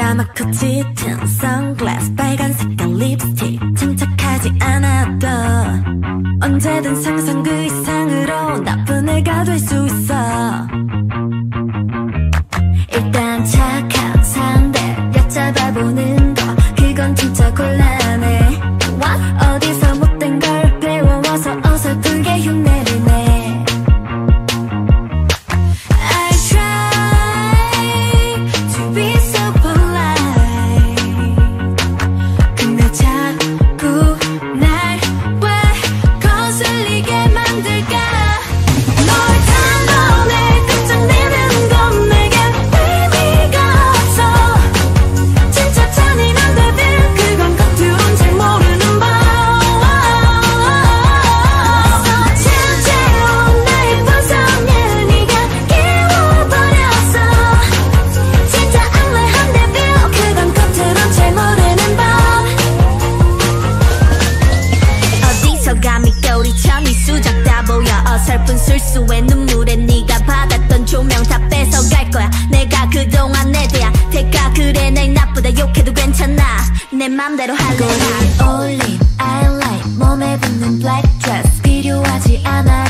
까맣고 짙은 선글라스 빨간 색깔 립스틱 장착하지 않아도 언제든 상상 그 이상으로 나쁜 애가 될 수 있어 실수의 눈물에 네가 받았던 조명 다 뺏어갈 거야. 내가 그동안 내 대야. 대가 그래 날 나쁘다 욕해도 괜찮아. 내 맘대로 할래 고리 올린 I like 몸에 붙는 black dress. 필요하지 않아.